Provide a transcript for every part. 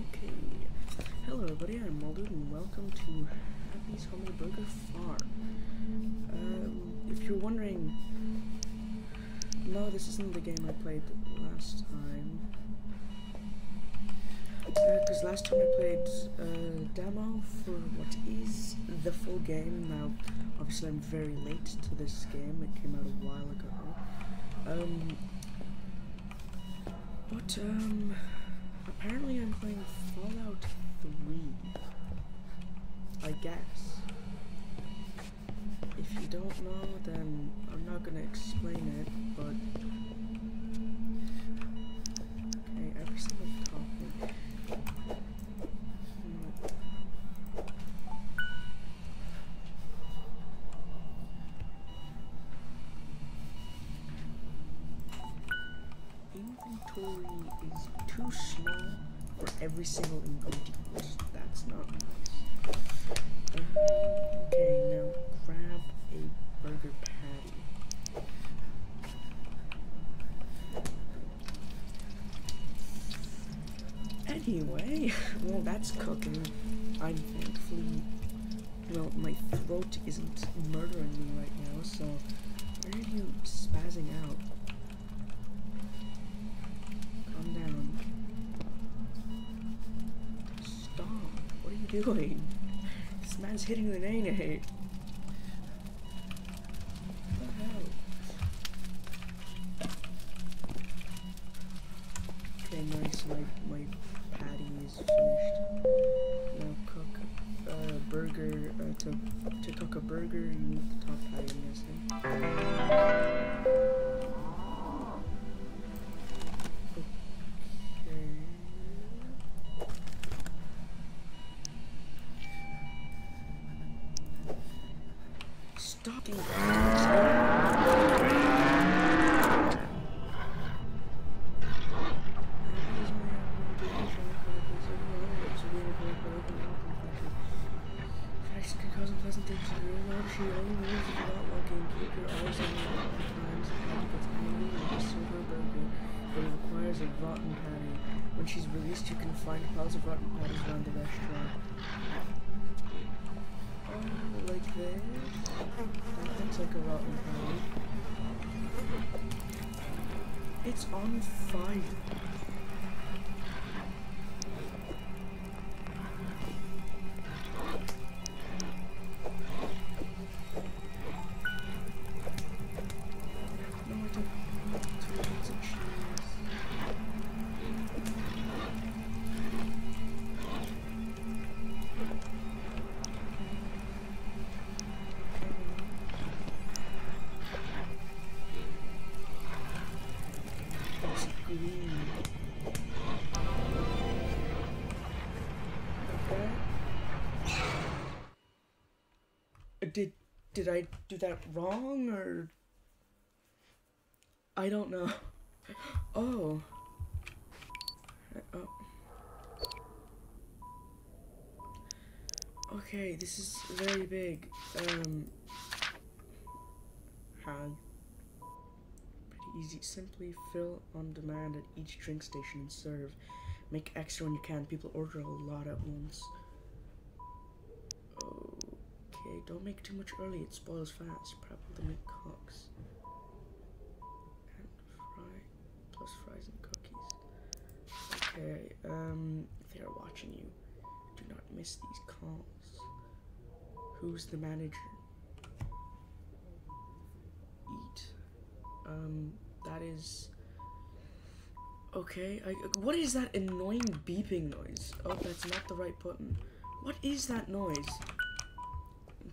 Okay, hello everybody, I'm Mole Dude and welcome to Happy's Humble Burger Farm. Um, if you're wondering, no, this isn't the game I played last time. Because last time I played a demo for what is the full game. Now, obviously, I'm very late to this game. It came out a while ago. Um, but um, apparently, I'm playing Fallout 3. I guess. If you don't know, then I'm not gonna explain it. But okay, every single topic. Inventory is too for every single ingredient. That's not nice. Okay, now grab a burger patty. Anyway, well that's cooking. I'm thankfully, well, my throat isn't murdering me right now, so where are you spazzing out? Doing? This man's hitting the nay Did I do that wrong or I don't know. Oh. Uh, oh. Okay, this is very big. Um. Pretty easy. Simply fill on demand at each drink station and serve. Make extra when you can. People order a lot at once. Don't make too much early. It spoils fast. Prep the meat cooks. And fry plus fries and cookies. Okay, um, they are watching you. Do not miss these calls. Who's the manager? Eat. Um, that is Okay, I, what is that annoying beeping noise? Oh, that's not the right button. What is that noise?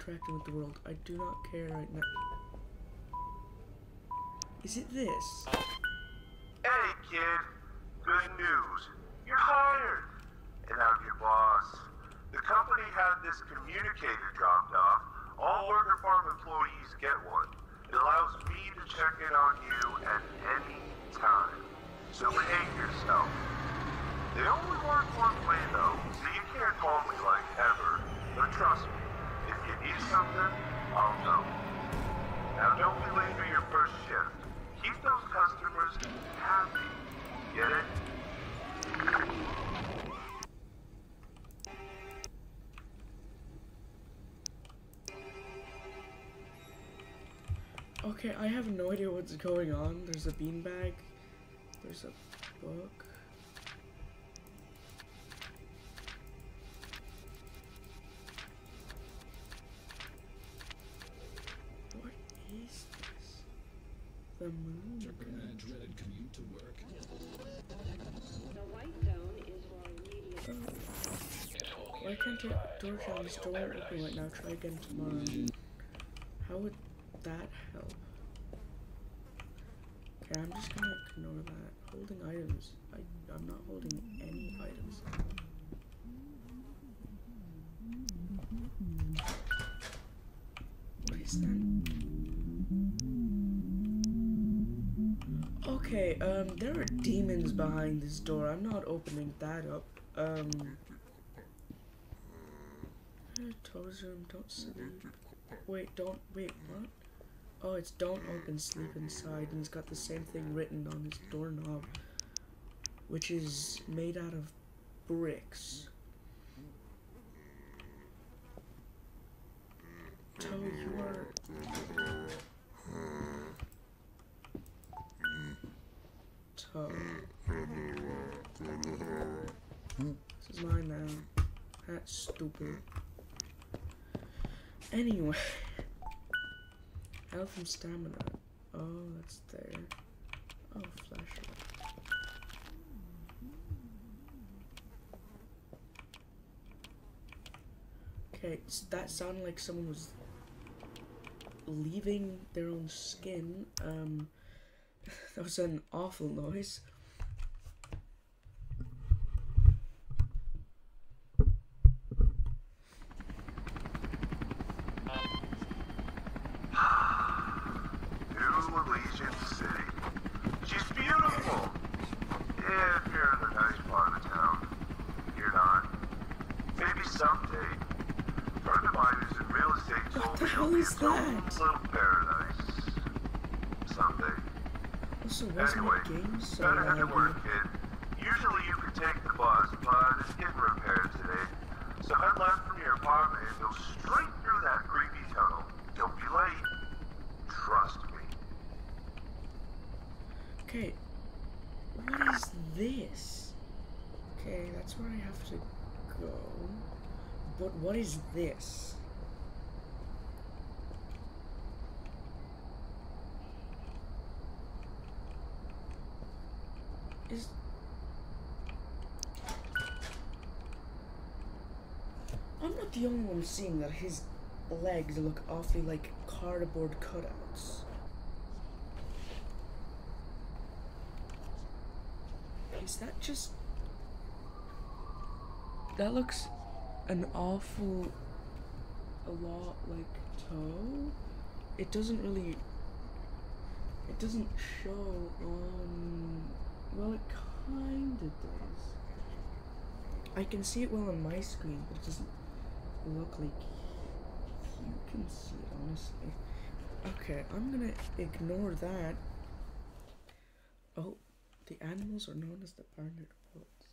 Interacting with the world. I do not care right now. Is it this? Hey, kid. Good news. You're hired. And I'm your boss. The company had this communicator dropped off. All Worker Farm employees get one. It allows me to check in on you at any time. So behave yourself. They only work one way though, so you can't call me like ever. But trust me, need something, I'll know. Now don't be late for your first shift. Keep those customers happy. Get it? Okay, I have no idea what's going on. There's a beanbag. There's a book. The moon. Superman dreaded commute to work. The white zone is for immediate. Why can't I door down the store won't open right now? Try again tomorrow. How would that help? Okay, I'm just gonna ignore that. Holding items. I, I'm not holding any items. What is that? Okay, um, there are demons behind this door. I'm not opening that up. Um, room, don't sleep. Wait, don't, wait, what? Oh, it's don't open, sleep inside, and he's got the same thing written on his doorknob, which is made out of bricks. Toe, you are. This is mine now. That's stupid. Anyway. Health and stamina. Oh, that's there. Oh, flashlight. Okay, s- that sounded like someone was leaving their own skin. Um, that was an awful noise. New Elysian City. She's beautiful. If you're in the nice part of town. You're not. Maybe someday. A friend of mine who's in real estate told What the me hell it'll be is its own that? little paradise. Someday. Also, wasn't Anyway, it games? So better head to work, kid. Usually you can take the bus, but it's getting repaired today. So head left from your apartment and go straight through that creepy tunnel. Don't be late. Trust me. Okay, what is this? Okay, that's where I have to go. But what is this? Is I'm not the only one seeing that his legs look awfully like cardboard cutouts. Is that just. That looks an awful. a lot like toe? It doesn't really. It doesn't show on. Well, it kinda does. I can see it well on my screen, but it doesn't look like you can see it, honestly. Okay, I'm gonna ignore that. Oh, the animals are known as the Barnett Woods.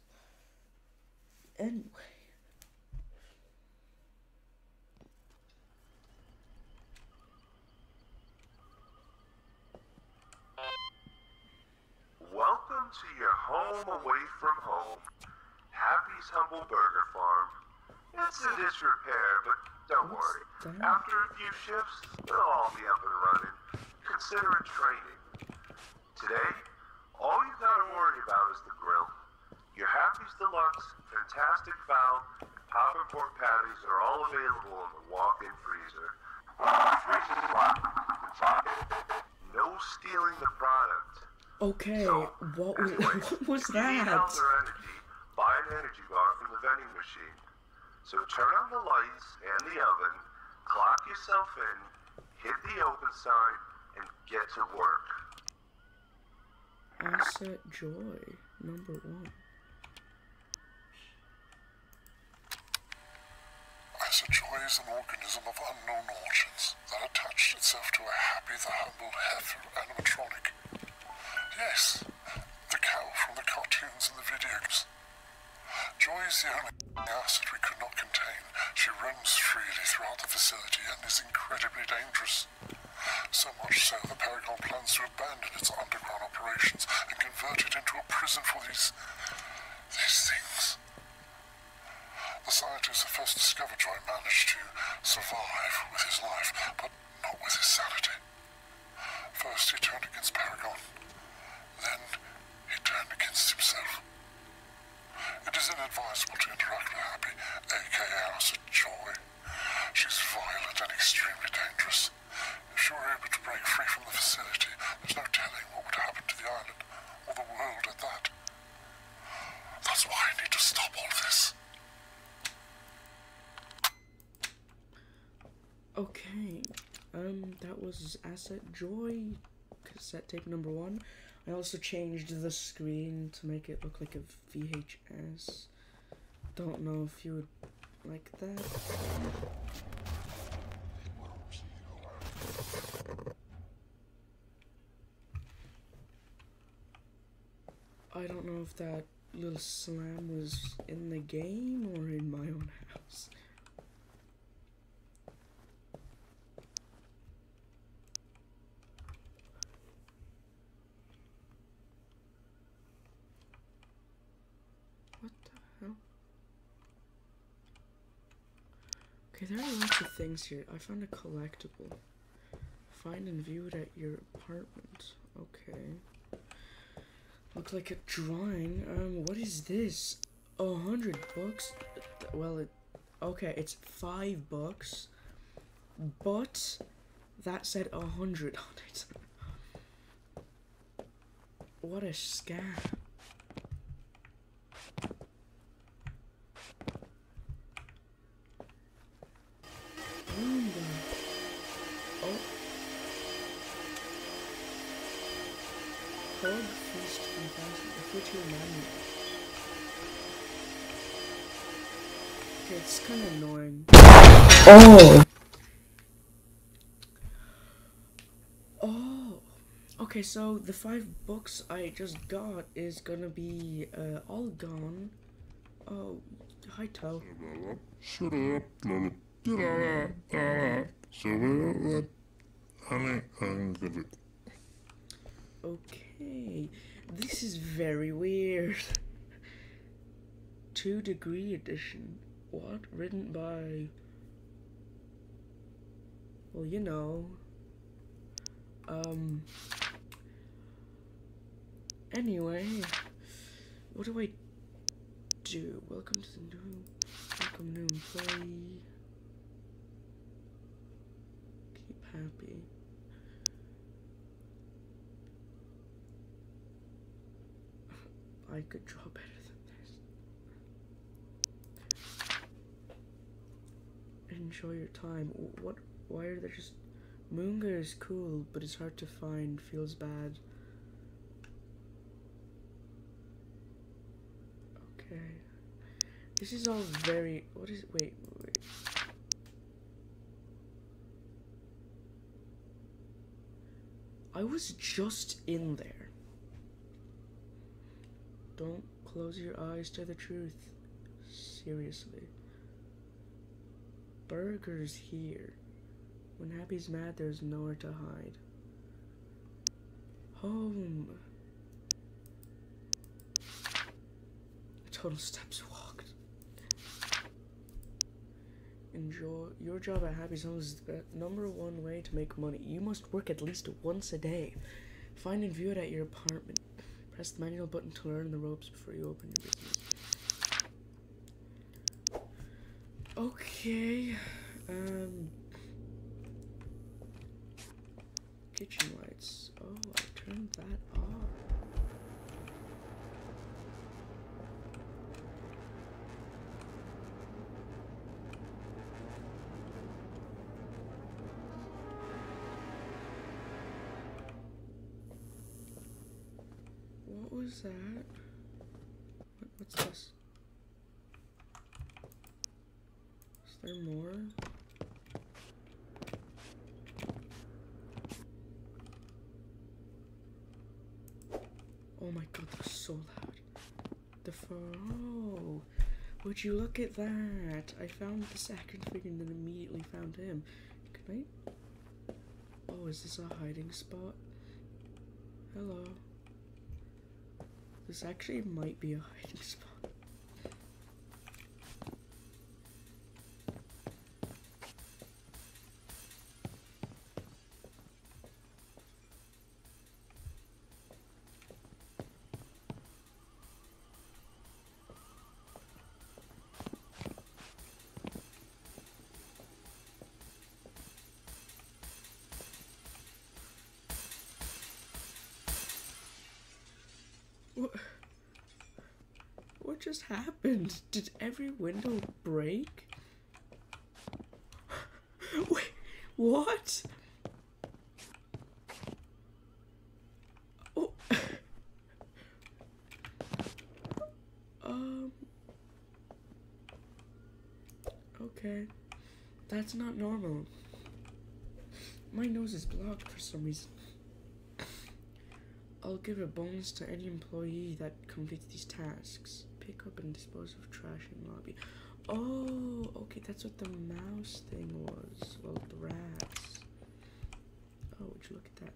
Anyway. Welcome to your home away from home. Happy's Humble Burger Farm. It's in disrepair, but don't What's worry. that? After a few shifts, they'll all be up and running. Consider it training. Today, All you gotta worry about is the grill. Your Happy's Deluxe, Fantastic Fowl, Pop and Pork Patties are all available in the walk-in freezer. No stealing the product. Okay, what was, what was If you need that? energy, buy an energy bar from the vending machine. So turn on the lights and the oven, clock yourself in, hit the open sign, and get to work. Asset Joy, number one. Asset Joy is an organism of unknown origins that attached itself to a happy, the humble heifer animatronic. Yes, the cow from the cartoons and the videos. Joy is the only asset we could not contain. She roams freely throughout the facility and is incredibly dangerous. So much so that Paragon plans to abandon its underground operations and convert it into a prison for these. these things. The scientist who first discovered Joy managed to survive with his life, but not with his sanity. First he turned against Paragon, then he turned against himself. It is inadvisable to interact with Happy, aka Asset Joy. She's violent and extremely dangerous. If she were able to break free from the facility, there's no telling what would happen to the island, or the world at that. That's why I need to stop all this. Okay, um, that was Asset Joy cassette tape number one. I also changed the screen to make it look like a VHS. Don't know if you would like that. I don't know if that little slam was in the game or in my own house. What the hell? Okay, there are lots of things here. I found a collectible. Find and view it at your apartment. Okay. Look like a drawing. Um, what is this? A hundred bucks? Well, it. Okay, it's five bucks. But that said a hundred on it. What a scam. It's kind of annoying. Oh! Oh! Okay, so the five books I just got is gonna be uh, all gone. Oh, hi, Toe. Shut up. Okay, this is very weird. Two degree edition. What? Written by. Well, you know. Um. Anyway, what do I do? Welcome to the new. Welcome new employee. Keep happy. I could draw better than this. Enjoy your time. What? Why are there just? Moonga is cool, but it's hard to find. Feels bad. Okay. This is all very. What is? Wait, wait. I was just in there. Don't close your eyes to the truth. Seriously. Burgers here. When Happy's mad, there's nowhere to hide. Home. Total steps walked. Enjoy your job at Happy's Home is the number one way to make money. You must work at least once a day. Find and view it at your apartment. Press the manual button to learn the ropes before you open your business. Okay. Um. Kitchen lights. Oh, I turned that off. What was that? What, what's this? There more? Oh my god, that was so loud. The phone. Would you look at that? I found the second figure and then immediately found him. Can I? Oh, is this a hiding spot? Hello. This actually might be a hiding spot. Just happened? Did every window break? Wait, what? Oh. um. Okay. That's not normal. My nose is blocked for some reason. I'll give a bonus to any employee that completes these tasks. Pick up and dispose of trash in lobby. Oh, okay, that's what the mouse thing was. Well, the rats. Oh, would you look at that?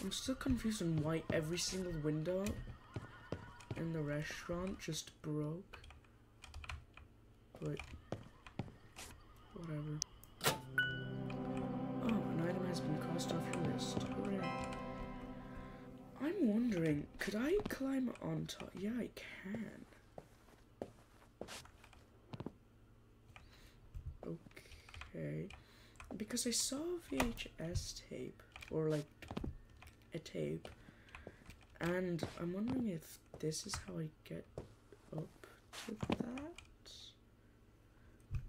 I'm still confused on why every single window in the restaurant just broke. But, whatever. Oh, an item has been crossed off your list. Wondering, could I climb on top? Yeah, I can. Okay. Because I saw VHS tape, or like a tape, and I'm wondering if this is how I get up to that.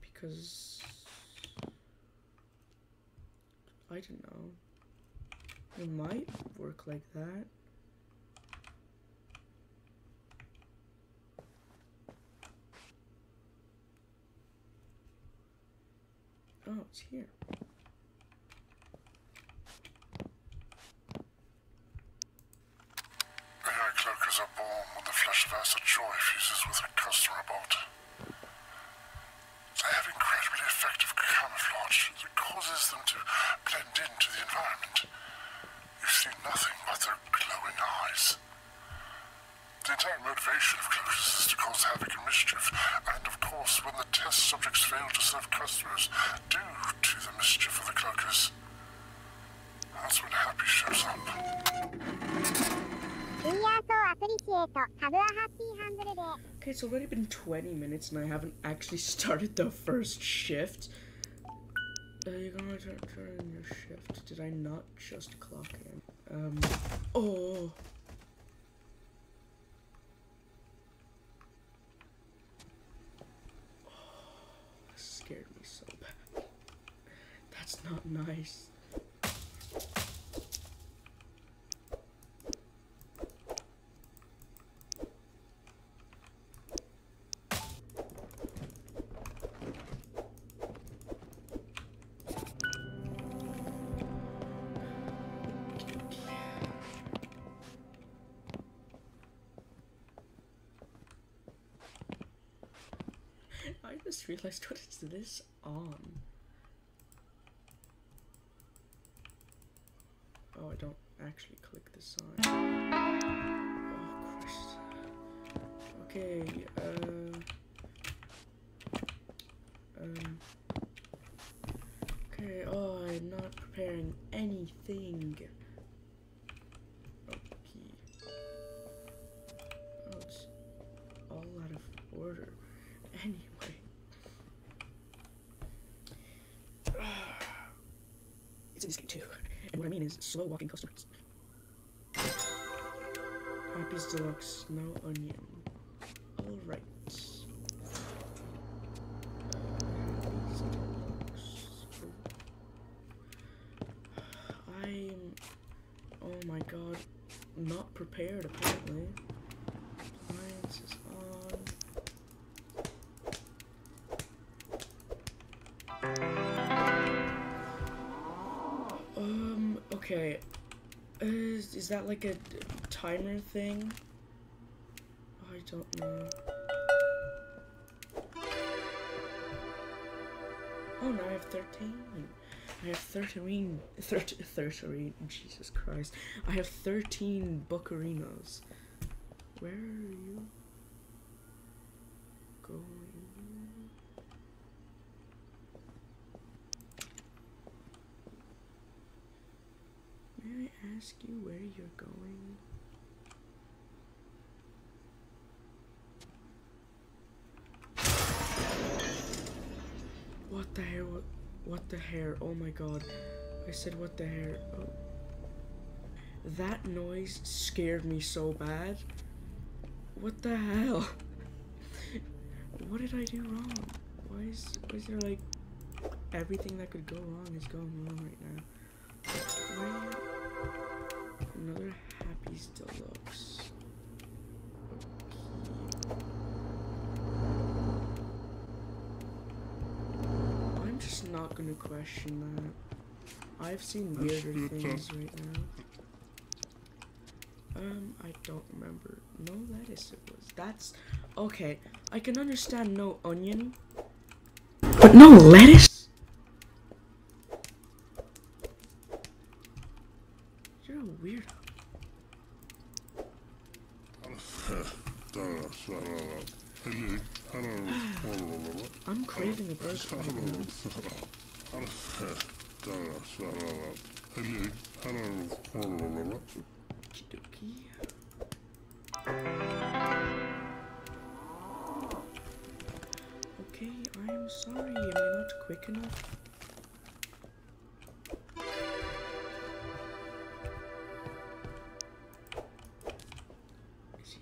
Because I don't know. It might work like that. Oh, it's here. AI cloakers are born when the flesh of Joy fuses with a customer bot. They have incredibly effective camouflage that causes them to blend into the environment. You see nothing but their glowing eyes. The entire motivation of Clovis is to cause havoc and mischief, and of course, when the test subjects fail to serve customers due to the mischief of the Clovis, that's when Happy shows up. Okay, it's already been 20 minutes and I haven't actually started the first shift. Are you gonna turn your shift? Did I not just clock in? Um. Oh. Not nice. I just realized what is this on? actually click the sign. Oh, Christ. Okay, uh, um, okay, oh, I'm not preparing anything. Okay. Oh, it's all out of order. Anyway. it's in this game too. And what I mean is slow walking customers. Deluxe, no onion. Alright. I'm. Oh my god. Not prepared apparently. Appliances on. Um, okay. Is, is that like a timer thing? I don't know. Oh, now I have 13. I have 13, 13, 13, Jesus Christ. I have 13 buccarinos. Where are you going? May I ask you where you're going? What the hair? What, what the hair? Oh my god. I said what the hair. Oh. That noise scared me so bad. What the hell? what did I do wrong? Why is, why is there like everything that could go wrong is going wrong right now? Why? Another Happy's Deluxe. I'm just not gonna question that. I've seen weirder things right now. Um, I don't remember. No lettuce it was. That's okay. I can understand no onion. But no lettuce?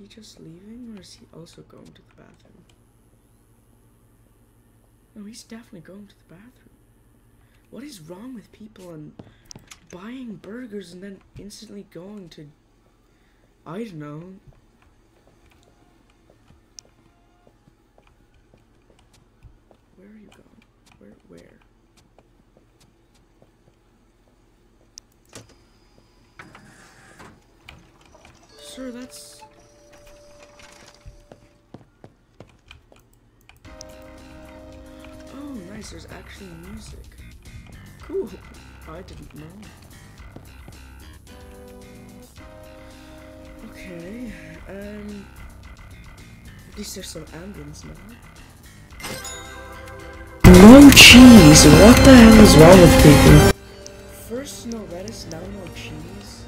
He just leaving or is he also going to the bathroom? No, he's definitely going to the bathroom. What is wrong with people and buying burgers and then instantly going to I don't know. Actually music. Cool. I didn't know. Okay. Um. At least there's some ambience now. No cheese. What the hell is wrong with people? First no lettuce, now no cheese.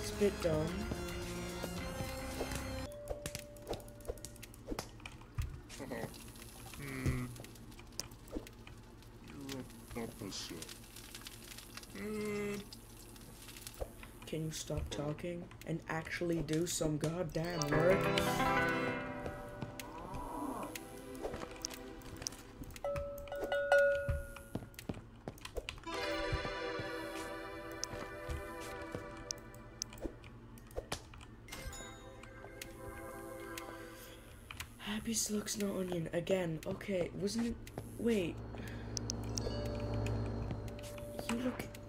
It's a bit dumb. And actually do some goddamn work? Happy looks no onion again. Okay, wasn't it? Wait. You look.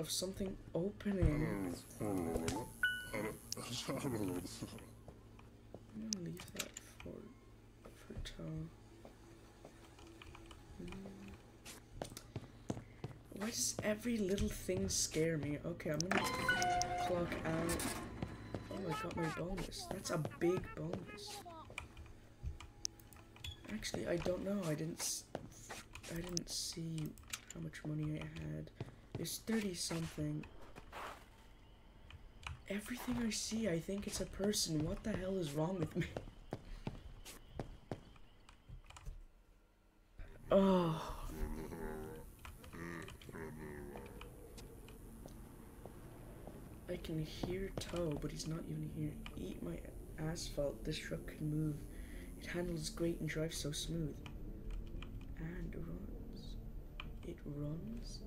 Of something opening. I'm gonna leave that for for Tom. Why does every little thing scare me? Okay, I'm gonna clock out. Oh, I got my bonus. That's a big bonus. Actually, I don't know. I didn't. I didn't see how much money I had. It's 30 something. Everything I see, I think it's a person. What the hell is wrong with me? Oh. I can hear Toe, but he's not even here. Eat my asphalt. This truck can move. It handles great and drives so smooth. And runs. It runs?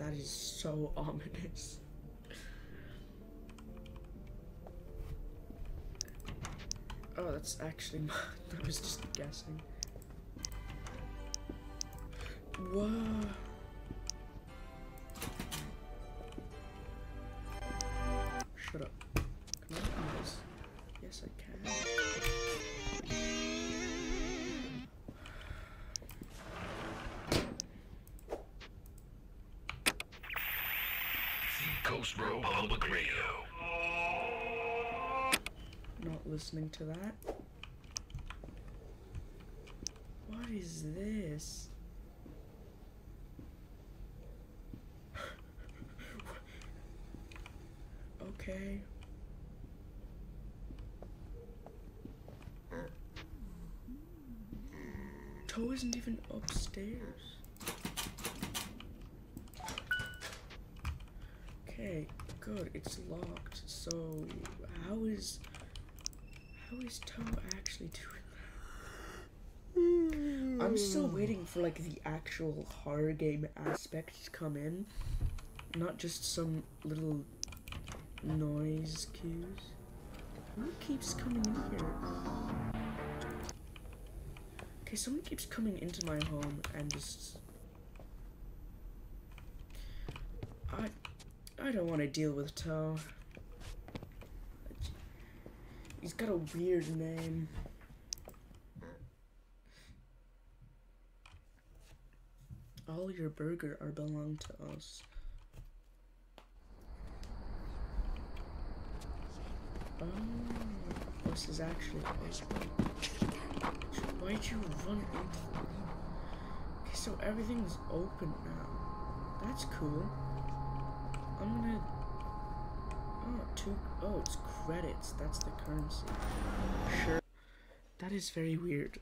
That is so ominous. Oh, that's actually mine. I was just guessing. Whoa. Row Public Radio. Not listening to that. What is this? okay. Toe isn't even upstairs. Okay, good. It's locked. So how is how is Toe actually doing that? I'm still hmm. waiting for like the actual horror game aspect to come in, not just some little noise cues. Who keeps coming in here? Okay, someone keeps coming into my home and just. I, I don't want to deal with Toe. He's got a weird name. All your burger are belong to us. Oh, this is actually Why'd you run into Okay, so everything's open now. That's cool. I'm gonna Oh, two oh it's credits, that's the currency. Sure. That is very weird.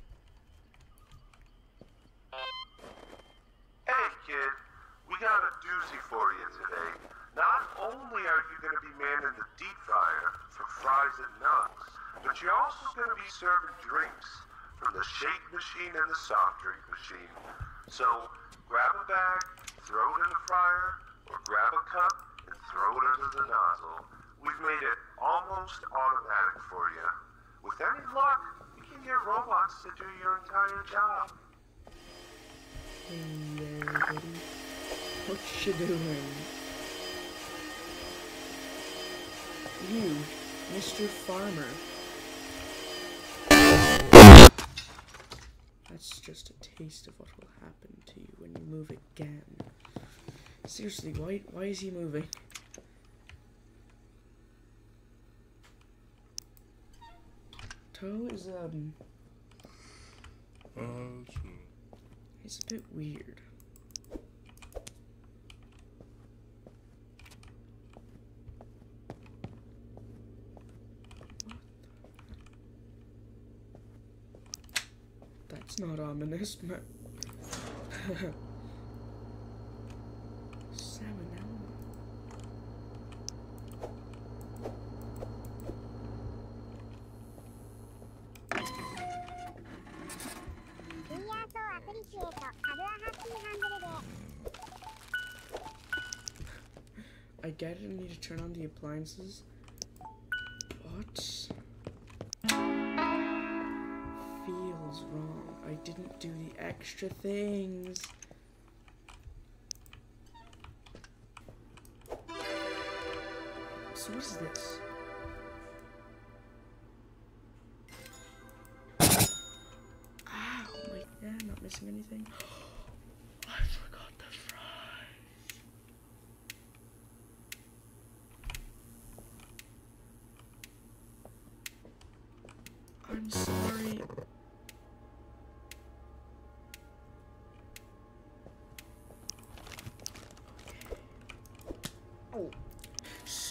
Hey, kid, we got a doozy for you today. Not only are you going to be manning the deep fryer for fries and nuts, but you're also going to be serving drinks from the shake machine and the soft drink machine. So grab a bag, throw it in the fryer, or grab a cup and throw it under the nozzle. We've made it almost automatic for you. With any luck, you can get robots to do your entire job. Hey there, buddy. What you doing? You, Mr. Farmer. That's just a taste of what will happen to you when you move again. Seriously, why why is he moving? Toe is um he's a bit weird. That's not ominous, but で I need to turn on the appliances. What? Feels wrong. I didn't do the extra things. So what is this? Ow, my, yeah, not missing anything. I forgot the fries. I'm sorry.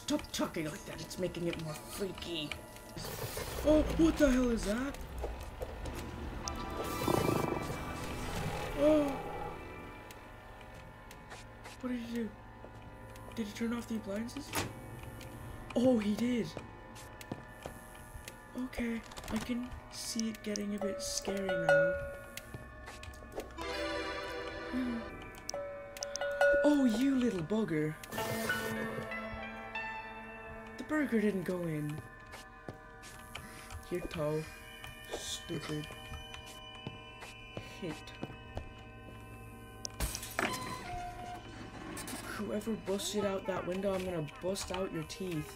Stop talking like that. It's making it more freaky. Oh, what the hell is that? Oh. What did he do? Did he turn off the appliances? Oh, he did. Okay, I can see it getting a bit scary now. Hmm. Oh, you little bugger. Burger didn't go in. Your toe. Stupid. Hit. Whoever busted out that window, I'm gonna bust out your teeth.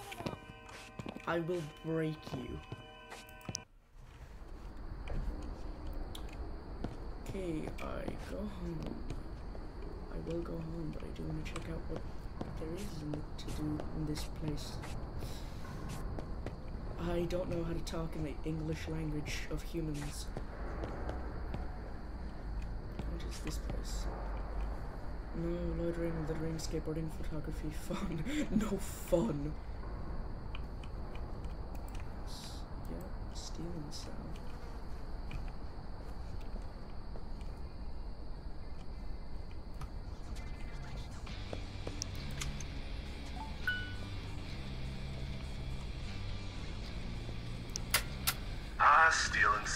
I will break you. Okay, I go home. I will go home, but I do want to check out what there is to do in this place. I don't know how to talk in the English language of humans. What is this place? No, loitering, littering, skateboarding, photography, fun. no fun.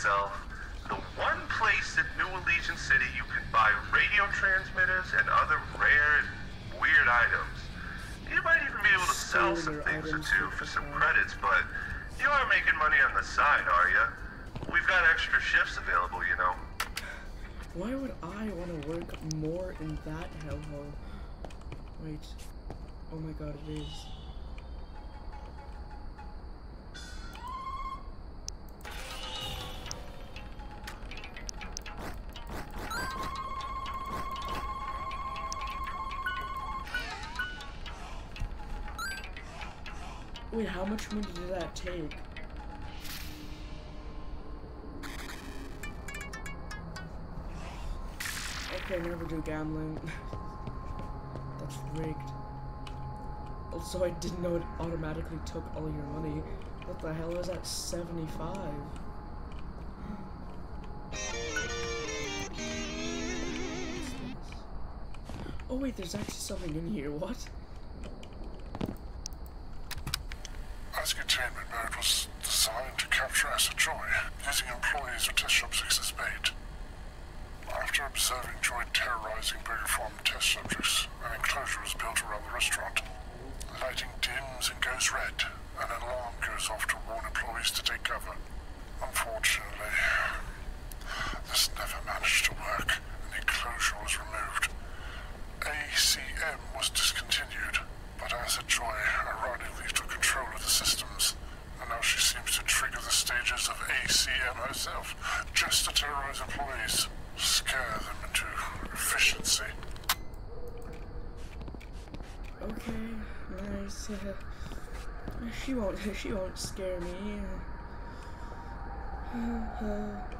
The one place in New Elysian City you can buy radio transmitters and other rare and weird items. You might even be able to sell some things or two for some credits, but you aren't making money on the side, are you? We've got extra shifts available, you know. Why would I want to work more in that hellhole? Wait. Oh my god, it is. Much money did that take? Okay, never do gambling. That's rigged. Also, I didn't know it automatically took all your money. What the hell is that? 75? Oh wait, there's actually something in here. What? Designed to joy, using employees of Test Shop 6 as bait. After observing Joy terrorizing Burger Farm test subjects, an enclosure was built around the restaurant. Lighting dims and goes red, and an alarm goes off to warn employees to take cover. Unfortunately, this never managed to work, and the enclosure was removed. ACM was discontinued, but Asset Joy ironically took control of the systems, and now she seems to trigger the stages of ACM herself, just to terrorize employees, scare them into efficiency. Okay, nice. Uh, she won't. She won't scare me. Uh, uh,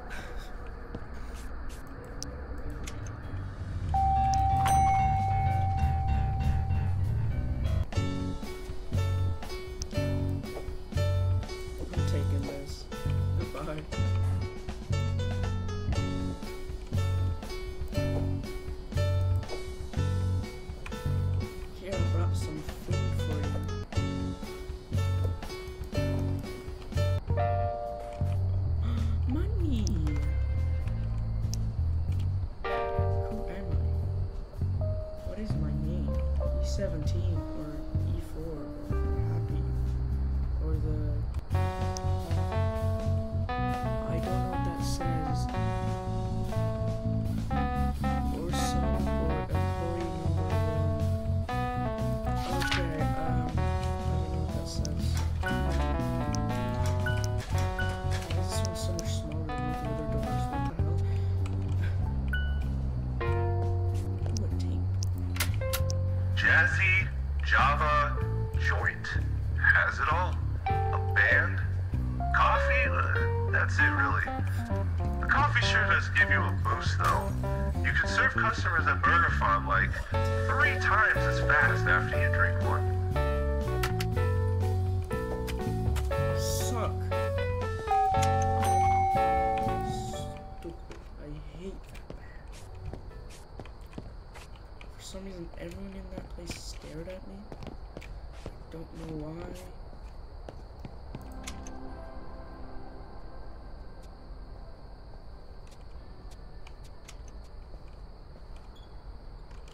Don't know why.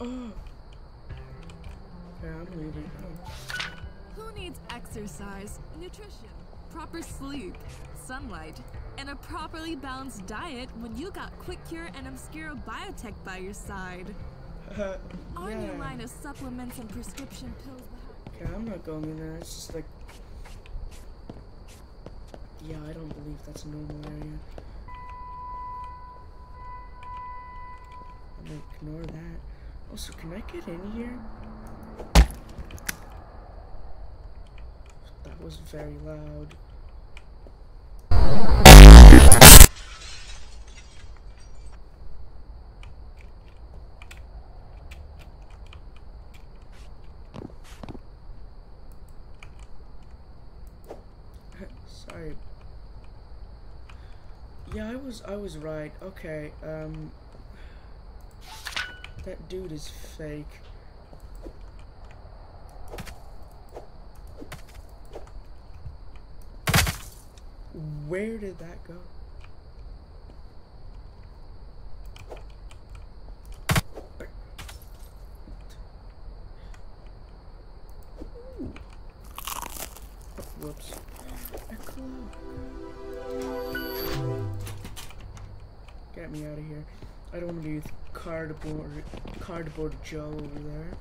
Oh. Yeah, I'm leaving. Who needs exercise, nutrition, proper sleep, sunlight, and a properly balanced diet when you got Quick Cure and Obscura Biotech by your side? Uh, Our new line of supplements and prescription pills Okay, I'm not going in there. It's just like. Yeah, I don't believe that's a normal area. I'm gonna ignore that. Also, can I get in here? That was very loud. Sorry. Yeah, I was I was right. Okay, um that dude is fake. Where did that go? Cardboard, cardboard Joe over there.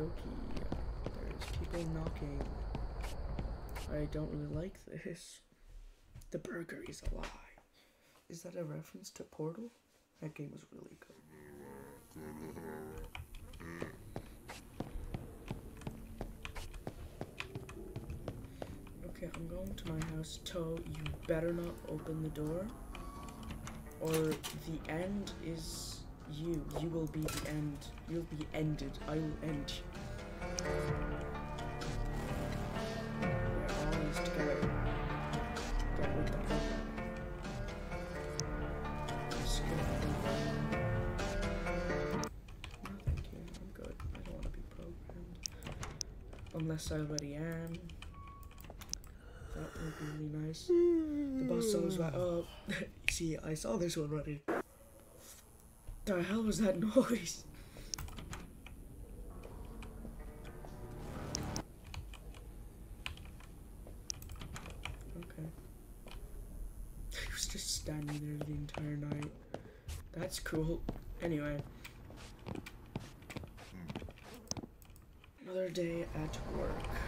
Okie There's people knocking. I don't really like this. The burger is a lie. Is that a reference to Portal? That game was really good. Okay, I'm going to my house. Toe, you better not open the door. Or the end is you. You will be the end. You'll be ended. I will end you. I'm good. I don't want to be programmed. Unless I already am. That would be really nice. The boss always like, oh, see, I saw this one already. The hell was that noise? Okay. He was just standing there the entire night. That's cool. Anyway. Hmm. Another day at work.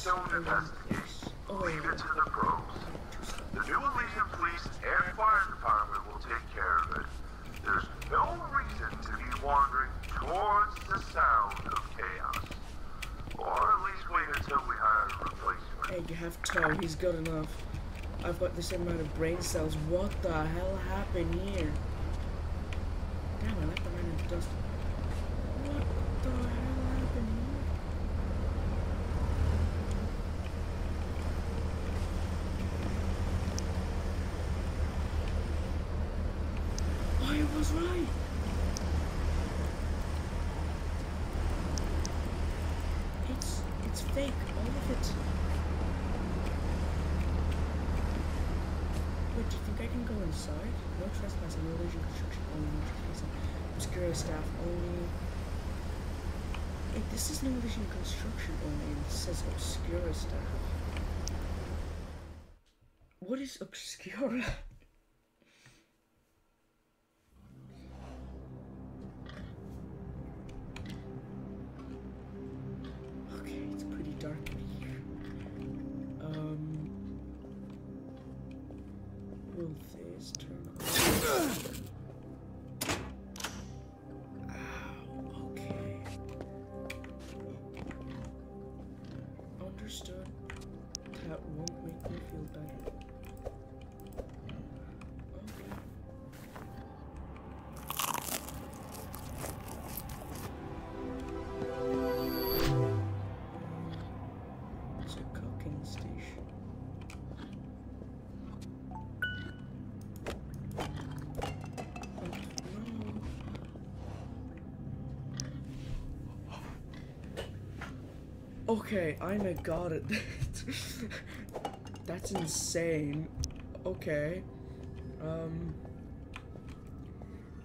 Leave it to the pros. The new Elysian Police and Fire Department will take care of it. There's no reason to be wandering towards the sound of chaos. Or at least wait until we hire a replacement. Hey, you have toe. He's good enough. I've got the same amount of brain cells. What the hell happened here? Damn, I left the man in the dust. What the hell happened here? I was right. It's it's fake, all of it. Wait, do you inside? No trespassing, no leisure construction, only no trespassing. Obscura staff only. Wait, this is no leisure construction only, and says obscura staff. What is obscura? Okay, I'm a god at that. That's insane. Okay. Um.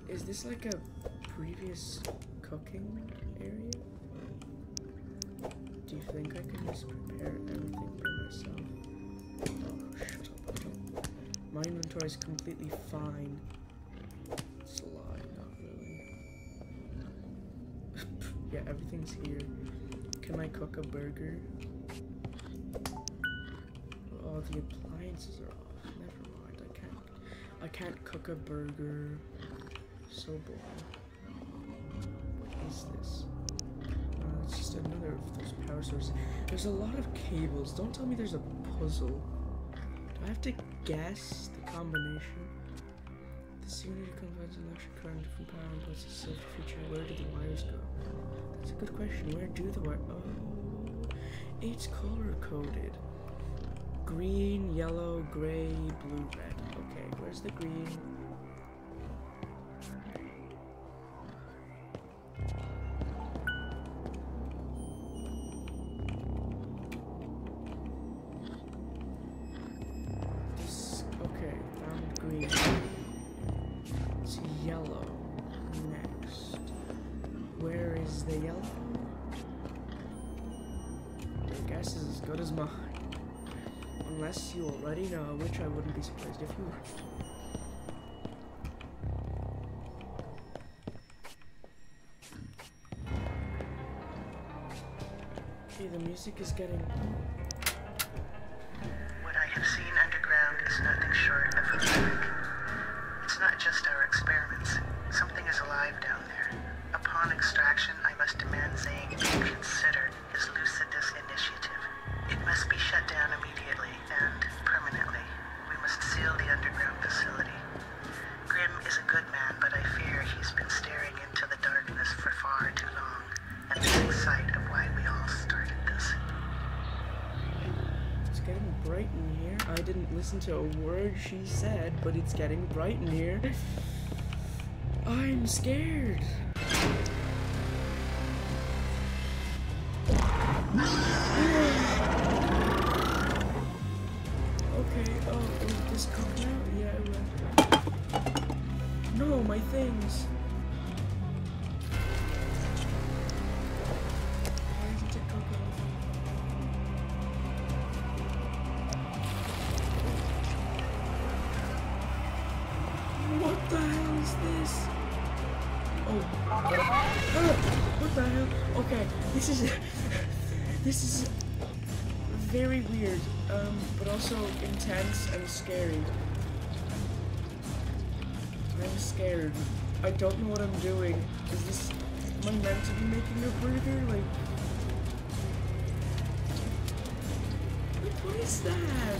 Is this like a previous cooking area? Do you think I can just prepare everything by myself? Oh, shut up. My inventory is completely fine. It's a lie, not really. yeah, everything's here. Can I cook a burger? Oh, the appliances are off. Never mind. I can't. I can't cook a burger. So boring. What is this? Uh, it's just another of those power sources. There's a lot of cables. Don't tell me there's a puzzle. Do I have to guess the combination? This unit combines electric current from power inputs is safe feature. Where do the wires go? That's a good question. Where do the wires? Oh, it's color coded. Green, yellow, gray, blue, red. Okay, where's the green? Music is getting. She said, but it's getting bright in here. I'm scared. Scared. I don't know what I'm doing. Is this am I meant to be making a burger? Like Like, what is that?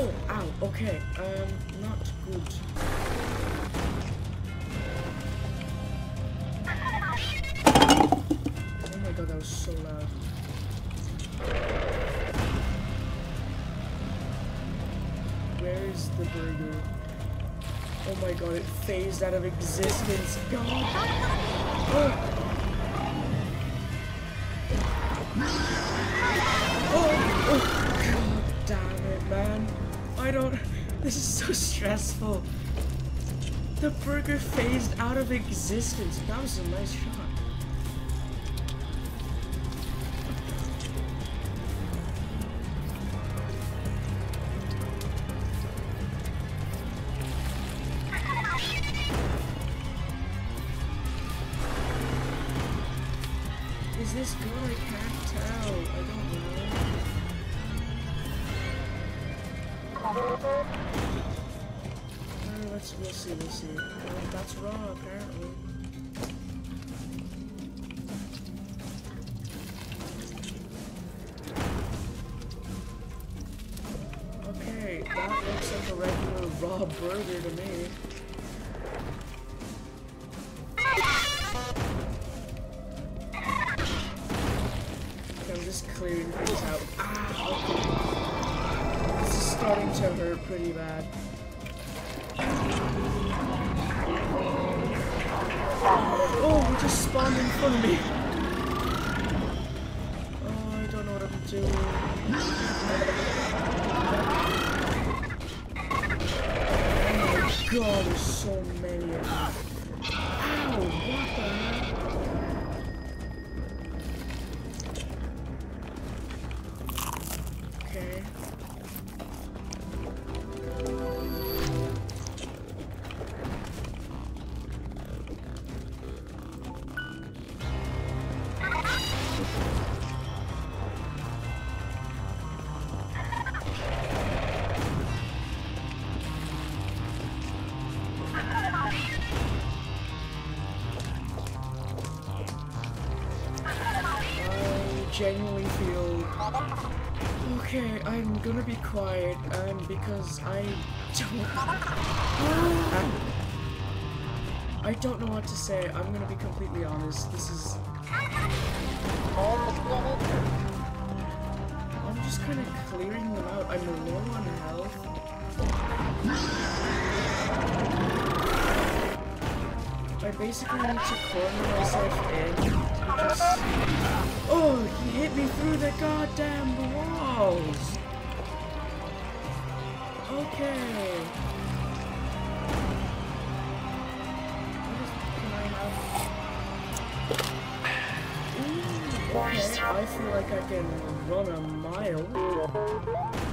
Oh, ow, okay, um, not good. Oh my god, it phased out of existence. God. Oh. Oh, oh, god damn it, man. I don't. This is so stressful. The burger phased out of existence. That was a nice shot. Burger to me. genuinely feel... Okay, I'm gonna be quiet, um, because I don't... I don't know what to say, I'm gonna be completely honest, this is... I'm just kinda clearing them out, I'm low on health. I basically need to corner myself in Oh, he hit me through the goddamn walls. Okay. Ooh, okay. I feel like I can run a mile.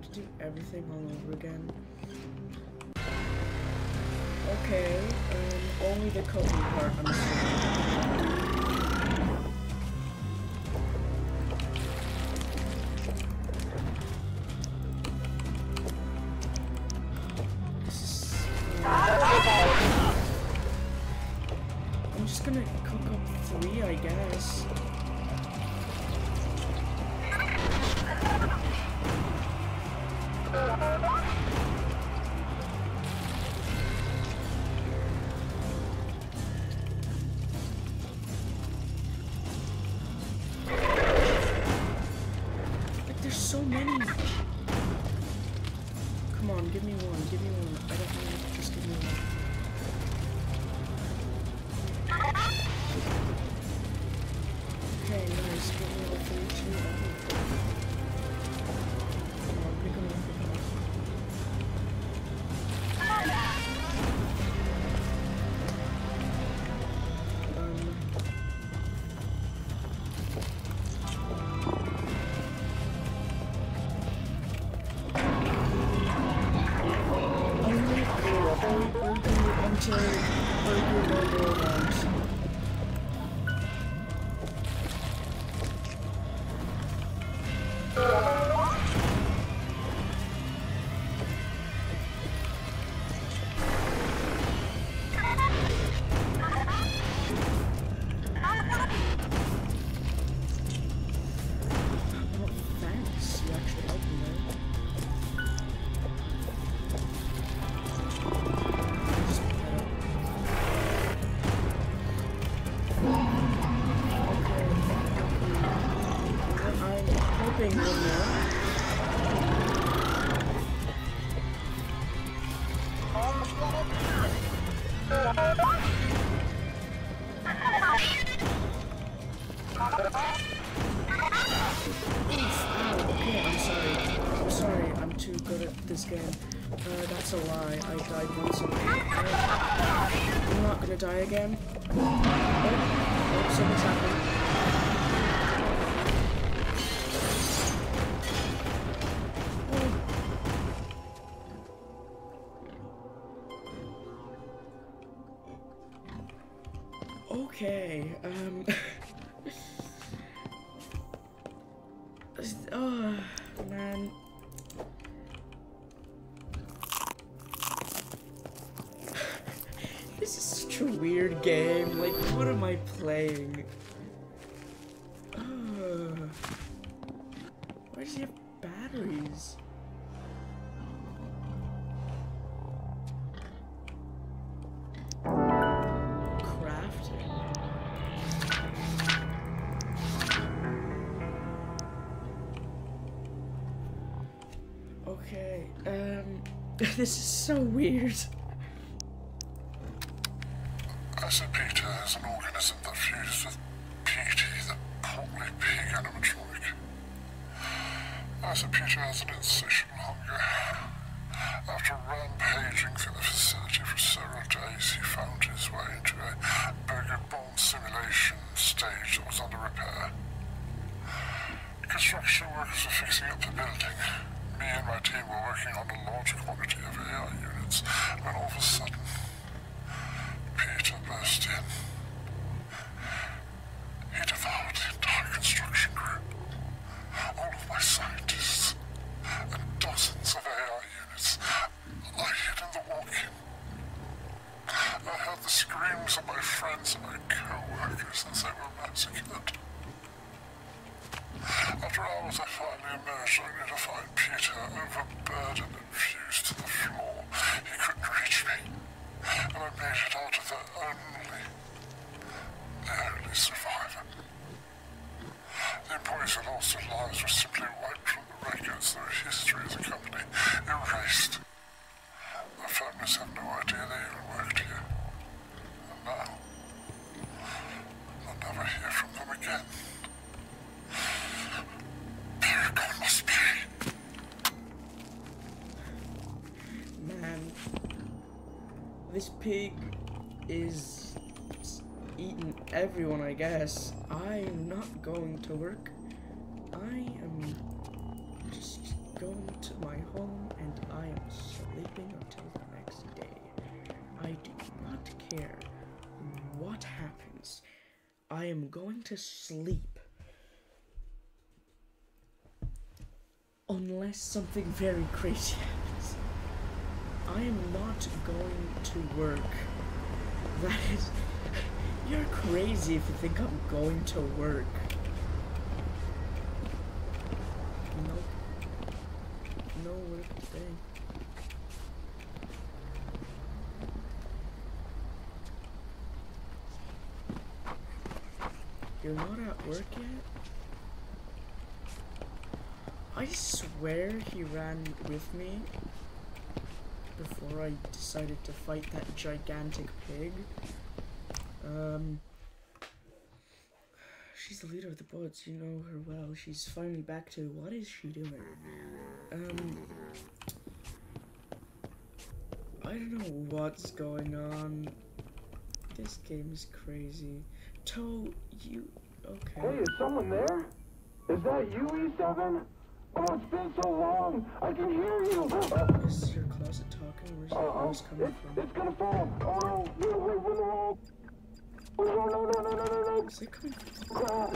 have to do everything all over again? Okay, um, only the cooking part, I'm assuming. Oh something's happening. This is so weird. Asset Peter is an organism that fused with Petey, the portly pig animatronic. Asset Peter has an insatiable hunger. After rampaging through the facility for several days, he found his way into a burger-born simulation stage that was under repair. Construction workers were fixing up the building. Me and my team were working on a large quantity of AI units, when all of a sudden, Peter burst in. He devoured the entire construction crew, all of my scientists, and dozens of AI units. I hid in the walk-in. I heard the screams of my friends and my co-workers as they were massacred. After hours, I finally emerged only to find Peter overburdened and fused to the floor. He couldn't reach me, and I made it out of the only, the only survivor. The employees who lost their lives were simply wiped from the records. Their history as a company erased. Their families have no idea they even worked here. And now, I'll never hear from them again. Paragon must pay. Man, this pig is eating everyone, I guess. I'm not going to work. I am just going to my home and I am sleeping until the next day. I do not care what happens. I am going to sleep. Unless something very crazy happens. I am not going to work. That is. You're crazy if you think I'm going to work. No work today. You're not at work yet? I swear he ran with me before I decided to fight that gigantic pig. Um, she's the leader of the Buds. You know her well. She's finally back to what is she doing? Um, I don't know what's going on. This game is crazy. Toe, you okay? Hey, is someone there? Is that you, E7? Oh, it's been so long. I can hear you. Is your closet talking? Where's uh, oh, voice coming it's, from? it's gonna fall. Oh no, no, wait, wait, no. Oh, no, no, no, no, no, no, no. Is it coming from?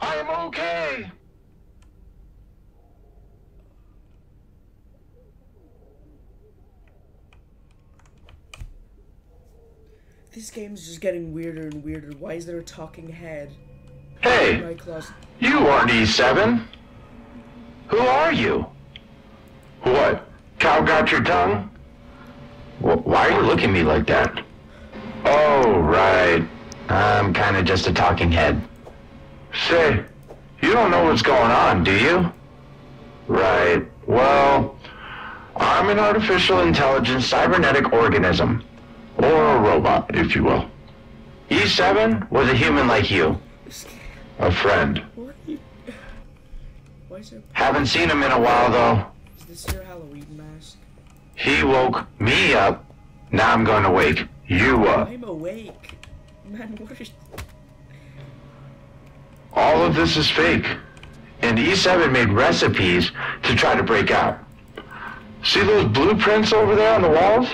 I am okay. This game's just getting weirder and weirder. Why is there a talking head? Hey, you aren't E7. Who are you? What? Cow got your tongue? Why are you looking at me like that? Oh, right. I'm kind of just a talking head. Say, you don't know what's going on, do you? Right. Well, I'm an artificial intelligence cybernetic organism. Or a robot, if you will. E7 was a human like you. A friend. What you? Why is there? Haven't seen him in a while though. Is this your Halloween mask? He woke me up. Now I'm going to wake you up. I'm awake. Man, what is... All of this is fake. And E7 made recipes to try to break out. See those blueprints over there on the walls?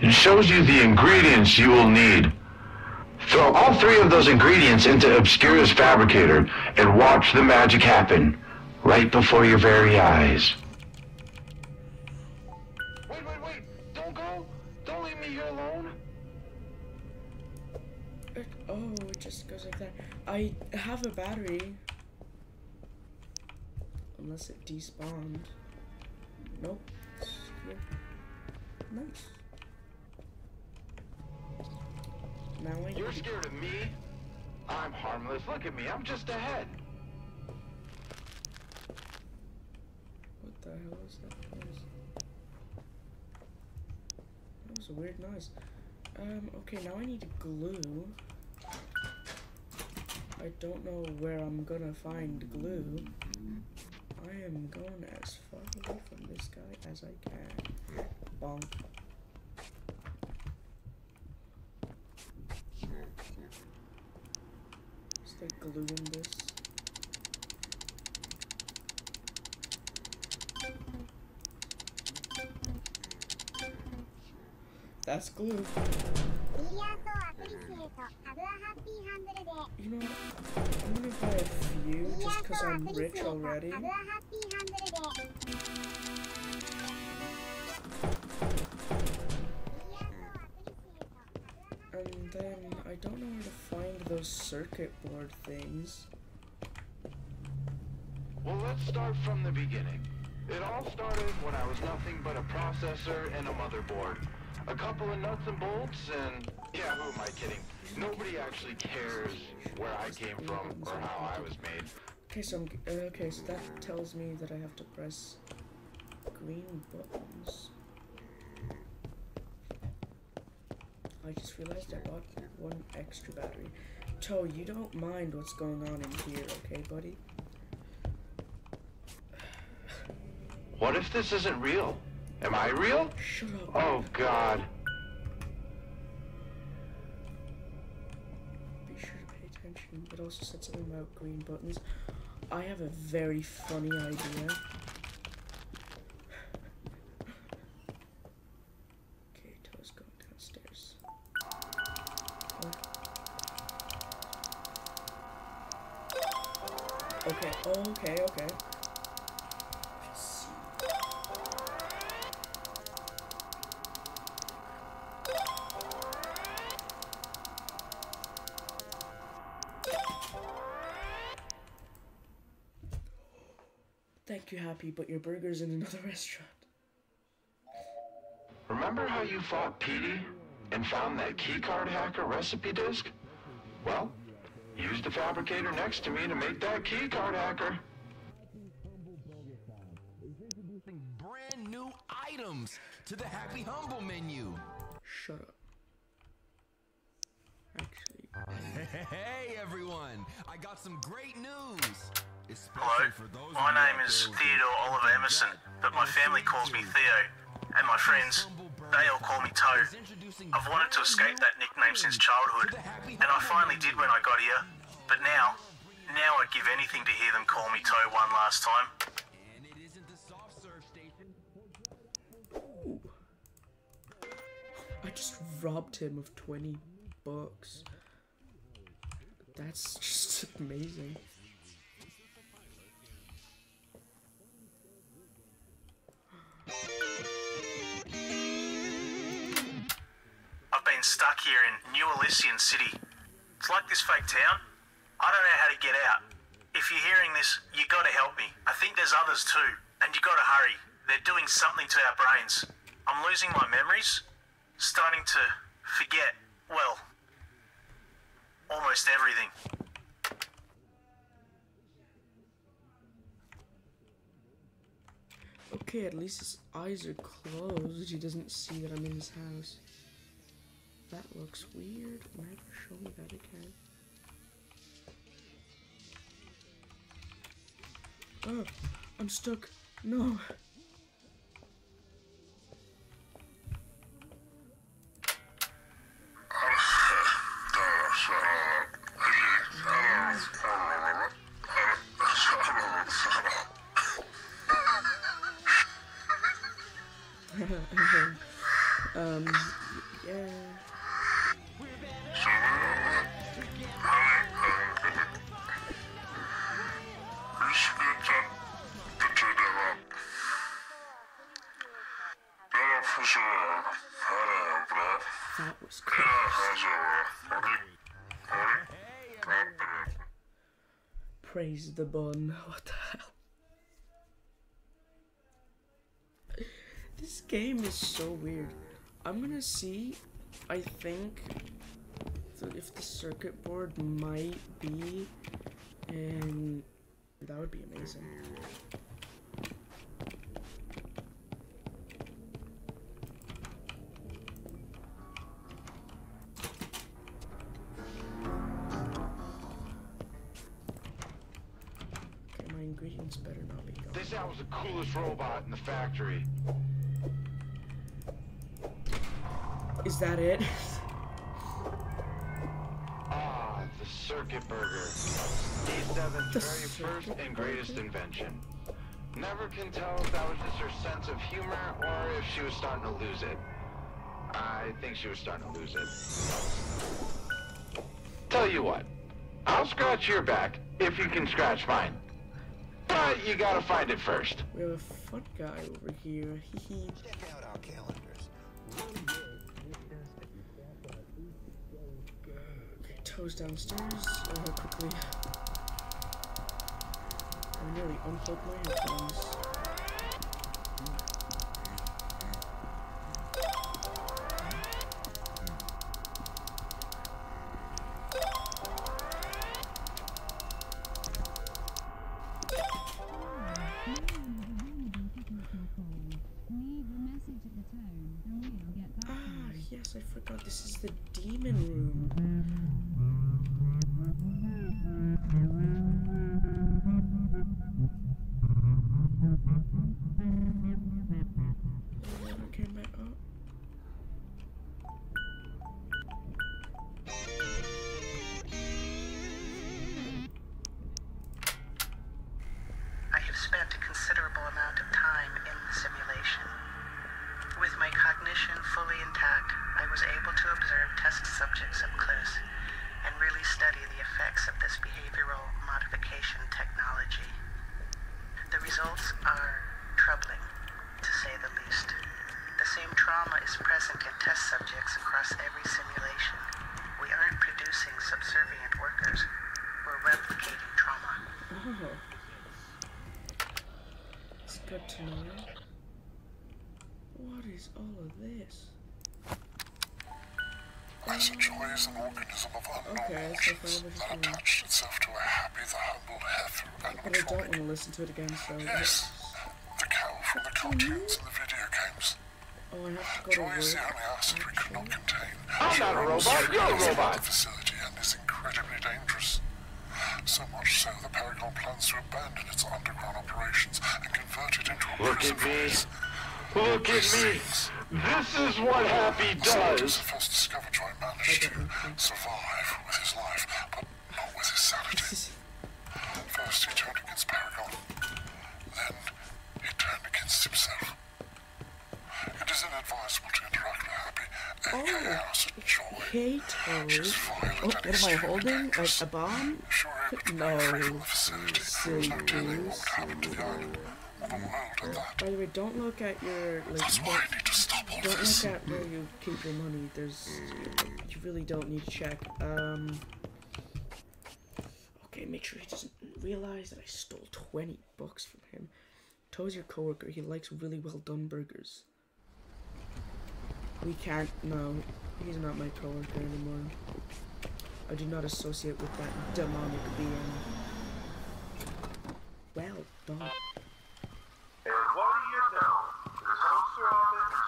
It shows you the ingredients you will need. Throw all three of those ingredients into Obscura's fabricator and watch the magic happen right before your very eyes. I have a battery. Unless it despawned. Nope. Nice. Now I You're scared of me? I'm harmless. Look at me. I'm just ahead. What the hell is that noise? That was a weird noise. Um, okay, now I need glue. I don't know where I'm gonna find glue. I am going as far away from this guy as I can. Bonk. There glue in this? That's glue. You know, I'm gonna buy a few just because I'm rich already. And then I don't know where to find those circuit board things. Well, let's start from the beginning. It all started when I was nothing but a processor and a motherboard. A couple of nuts and bolts and yeah, who am I kidding? Nobody actually cares where I came from or how I was made. Okay, so I'm, uh, okay, so that tells me that I have to press green buttons. I just realized I bought one extra battery. Toe, you don't mind what's going on in here, okay, buddy? What if this isn't real? Am I real? Shut up. Oh, God. Attention. It also said something about green buttons. I have a very funny idea. okay, Toe's going downstairs. Oh. Okay, okay, okay. Happy, but your burger's in another restaurant. Remember how you fought Petey and found that keycard hacker recipe disk? Well, use the fabricator next to me to make that keycard hacker. Introducing brand new items to the Happy Humble menu. Shut up. Actually, Hey everyone, I got some great news. Hello, my name is Theodore Oliver Emerson, but my family calls me Theo, and my friends, they all call me Toe. I've wanted to escape that nickname since childhood, and I finally did when I got here. But now, now I'd give anything to hear them call me Toe one last time. I just robbed him of 20 bucks. That's just amazing. I've been stuck here in New Elysian City. It's like this fake town. I don't know how to get out. If you're hearing this, you gotta help me. I think there's others too. And you gotta hurry. They're doing something to our brains. I'm losing my memories. Starting to forget, well, almost everything. Okay, at least his eyes are closed. He doesn't see that I'm in his house. That looks weird. Never show me that again. Oh, I'm stuck. No. Praise the bun. What the hell? This game is so weird. I'm gonna see. I think if the circuit board might be, and that would be amazing. Was the coolest robot in the factory. Is that it? Ah, the circuit burger. D7's The very first and greatest invention. Never can tell if that was just her sense of humor or if she was starting to lose it. I think she was starting to lose it. Tell you what, I'll scratch your back if you can scratch mine. But you gotta find it first. We have a fun guy over here. Hee hee. Check out our calendars. Okay, toes downstairs. Uh, quickly. I nearly unplugged my headphones. Mesa Joy is an organism of unknown Okay, so origins far this is that attached itself to a happy, the humble heifer But I don't want to listen to it again, so. Yes, the cow from the oh, cartoons and the video games. Oh, I have to go to Joy is the work. only asset we could not contain. I'm not a robot, you're a robot. The facility and is incredibly dangerous. So much so that Paragon plans to abandon its underground operations and convert it into a Look prison at me. Look at me. This is what Happy does. have first discovered Joy managed to survive with his life, but not with his sanity. First he turned against Paragon, then he turned against himself. It is inadvisable to interact with Happy, aka Asset Joy. Hey, Toad. Oh, what am I holding? A, a bomb? Sure able to No. break free from the facility, Silly there's no telling what would goose. happen to the island, or the world at that. By the way, don't look at your like. That's why I need to stop all Don't this. look at where you keep your money. There's, you really don't need to check. Um. Okay, make sure he doesn't realize that I stole twenty bucks from him. Toe's your coworker. He likes really well done burgers. We can't. No, he's not my coworker anymore. I do not associate with that demonic being. Well done. And what do you know? The toaster oven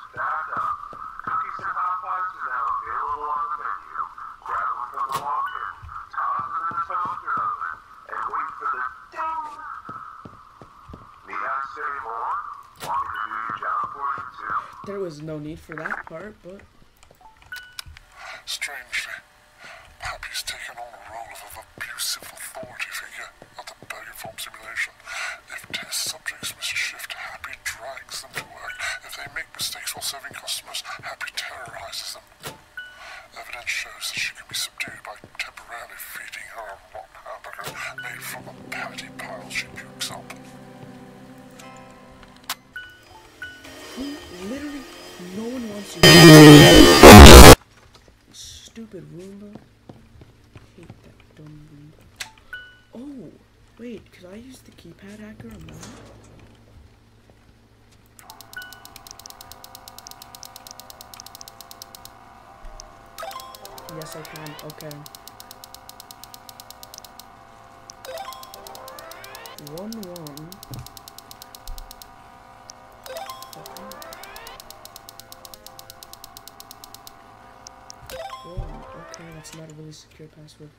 password.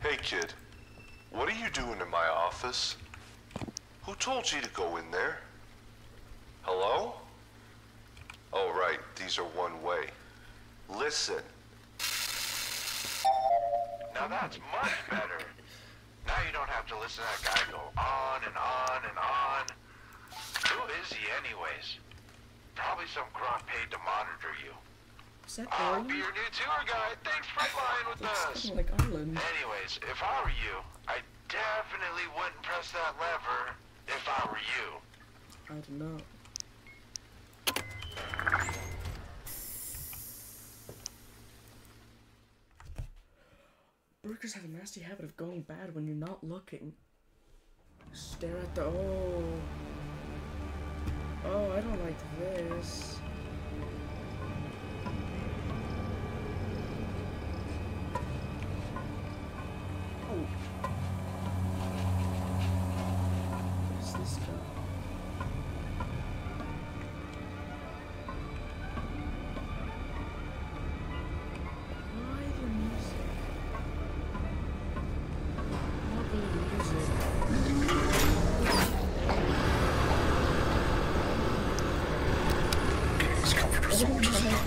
Hey kid, what are you doing in my office? Who told you to go in there? Hello? Oh right, these are one way. Listen. Now that's much better. Now you don't have to listen to that guy go on and on and on. Who is he anyways? Probably some grunt paid to monitor you. I'll be your new tour guide. Thanks for flying with Looks us. like Ireland. Anyways, if I were you, I definitely wouldn't press that lever if I were you. I don't know. Burgers have a nasty habit of going bad when you're not looking. Stare at the. Oh. Oh, I don't like this.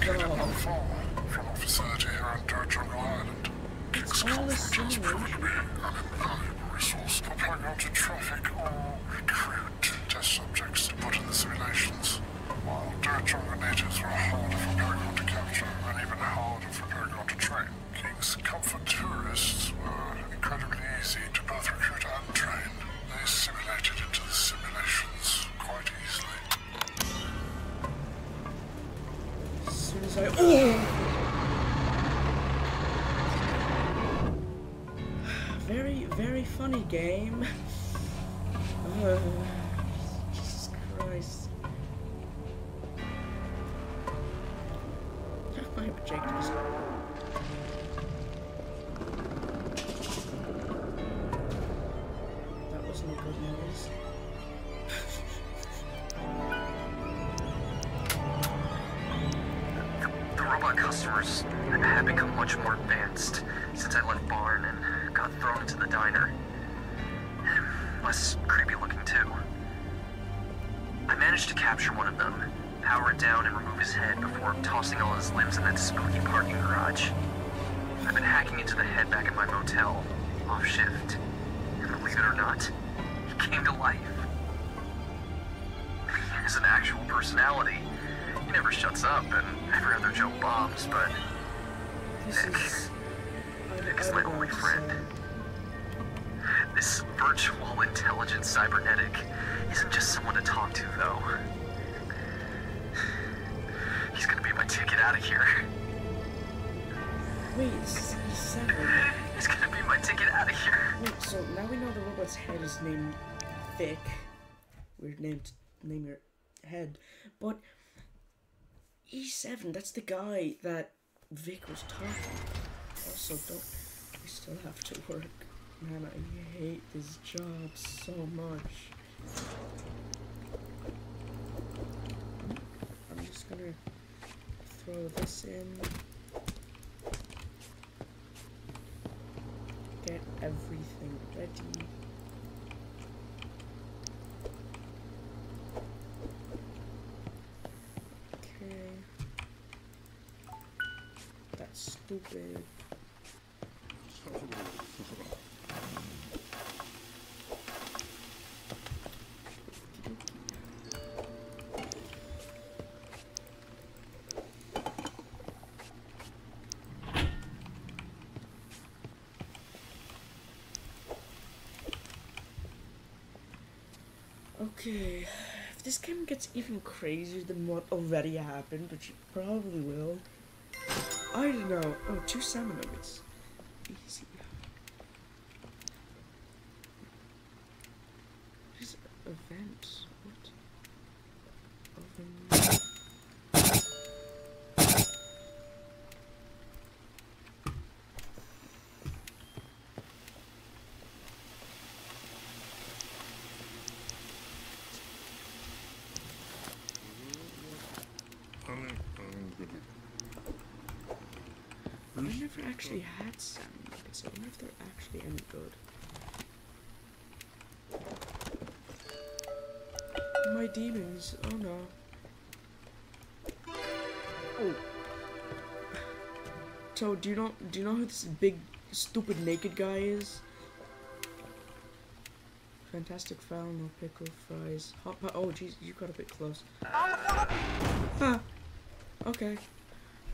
Resort is my located God. not far from Officer here on Dirt Jungle Island. King's all a Comfort has proven to be an invaluable resource for to traffic Vic. Weird name to name your head. But E7, that's the guy that Vic was talking. Also, don't we still have to work? Man, I hate this job so much. I'm just gonna throw this in. Get everything ready. Stupid. Okay, if this game gets even crazier than what already happened, which it probably will, I don't know. Oh, two salmon nuggets. Easy. Just events. What? Oven. I never actually had salmon nuggets. I wonder if they're actually any good. My demons. Oh no. Oh. So do you know do you know who this big stupid naked guy is? Fantastic fowl, no pickle, fries, hot pot. Oh jeez, you got a bit close. Huh. Okay.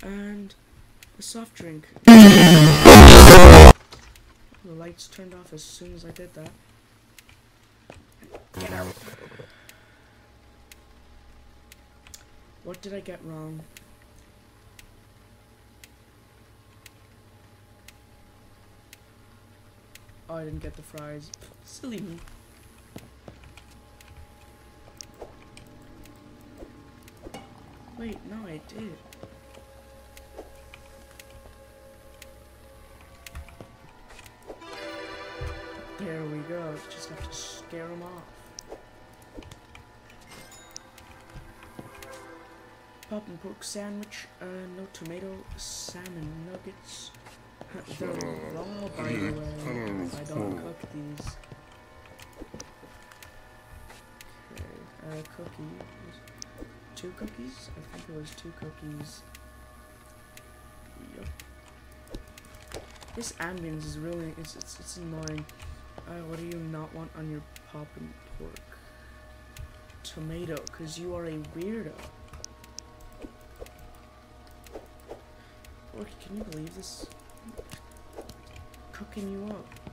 And a soft drink. Lights turned off as soon as I did that. Get out. What did I get wrong? Oh, I didn't get the fries. Silly me. Wait, no, I did. Just have to scare them off. Pop and pork sandwich, uh, no tomato, salmon nuggets. They're raw, by the way. I don't cook these. Okay, uh, cookies. Two cookies? I think it was two cookies. Yup. This ambience is really, it's, it's, it's annoying. Uh, what do you not want on your pop and pork? Tomato, because you are a weirdo. Porky, can you believe this? Cooking you up.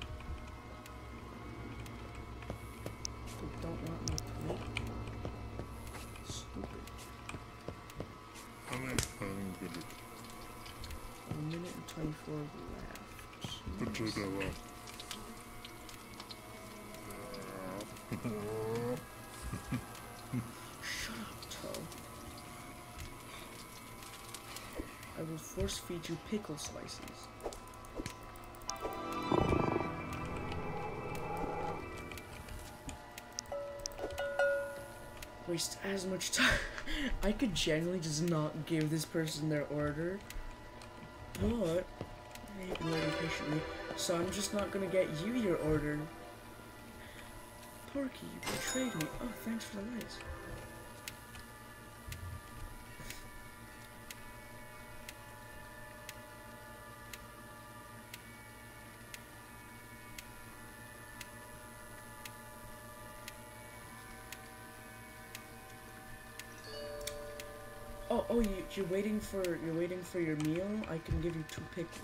You pickle slices. Waste as much time. I could genuinely just not give this person their order, but they've been waiting patiently, so I'm just not gonna get you your order. Porky, you betrayed me. Oh, thanks for the lights. Oh, oh, you, you're waiting for you're waiting for your meal. I can give you two pickles.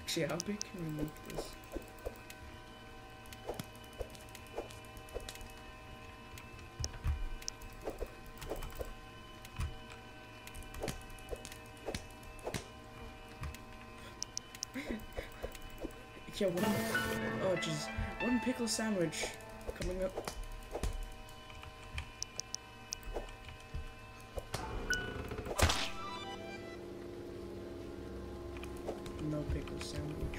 Actually, how big can we make this? yeah, one. Oh, jeez, one pickle sandwich coming up. No pickle sandwich.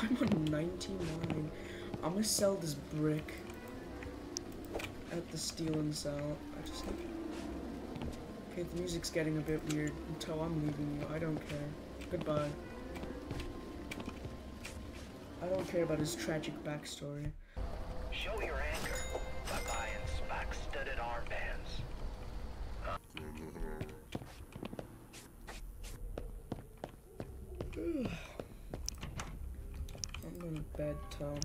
I'm on 99. I'm gonna sell this brick at the steal and sell. I just need. Okay, the music's getting a bit weird until I'm leaving you. I don't care. Goodbye. I don't care about his tragic backstory. Show your anger by buying spike-studded armbands. I'm going to bed, Tom.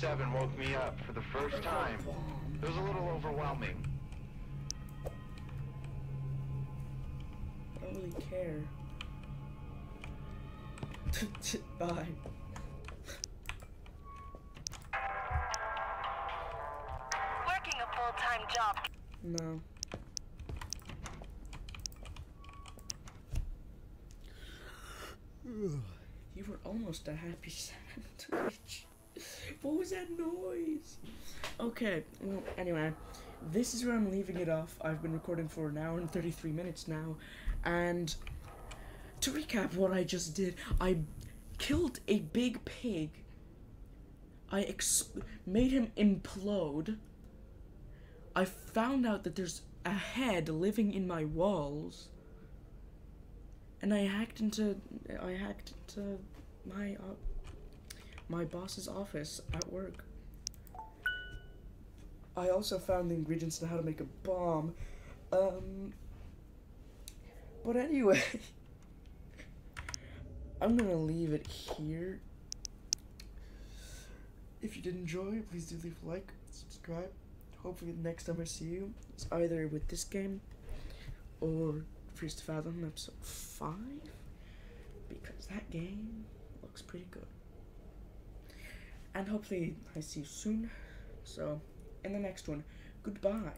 37 woke me up for the first time. It was a little overwhelming. I don't really care. Bye. Working a full-time job. No. you were almost a happy sandwich what was that noise? Okay, anyway, this is where I'm leaving it off. I've been recording for an hour and 33 minutes now, and to recap what I just did, I killed a big pig. I ex- made him implode. I found out that there's a head living in my walls. And I hacked into I hacked into my uh, my boss's office at work. I also found the ingredients to how to make a bomb. Um but anyway, I'm gonna leave it here. If you did enjoy, please do leave a like, subscribe. Hopefully, the next time I see you is either with this game or to Fathom episode 5 because that game looks pretty good. And hopefully, I see you soon. So, in the next one, goodbye.